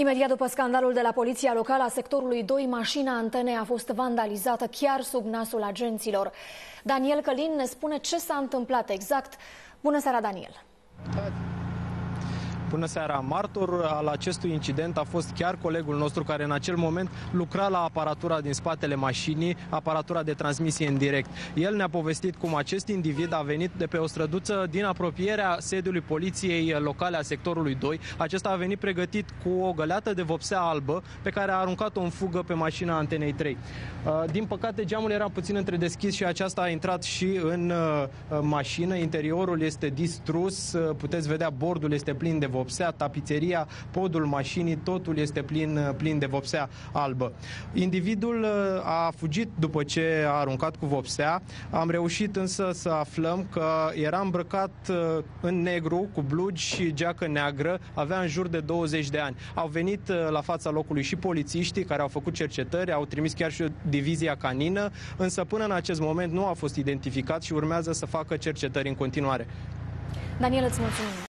Imediat după scandalul de la poliția locală a sectorului 2, mașina antenei a fost vandalizată chiar sub nasul agenților. Daniel Călin ne spune ce s-a întâmplat exact. Bună seara, Daniel! Bună seara! Martor al acestui incident a fost chiar colegul nostru care în acel moment lucra la aparatura din spatele mașinii, aparatura de transmisie în direct. El ne-a povestit cum acest individ a venit de pe o străduță din apropierea sediului poliției locale a sectorului 2. Acesta a venit pregătit cu o găleată de vopsea albă pe care a aruncat-o în fugă pe mașina antenei 3. Uh, din păcate, geamul era puțin întredeschis și aceasta a intrat și în uh, mașină. Interiorul este distrus, uh, puteți vedea bordul este plin de vopsea, tapiseria, podul mașinii, totul este plin, plin de vopsea albă. Individul a fugit după ce a aruncat cu vopsea. Am reușit însă să aflăm că era îmbrăcat în negru, cu blugi și geacă neagră, avea în jur de 20 de ani. Au venit la fața locului și polițiștii care au făcut cercetări, au trimis chiar și o divizia canină, însă până în acest moment nu a fost identificat și urmează să facă cercetări în continuare. Daniel, îți mulțumim!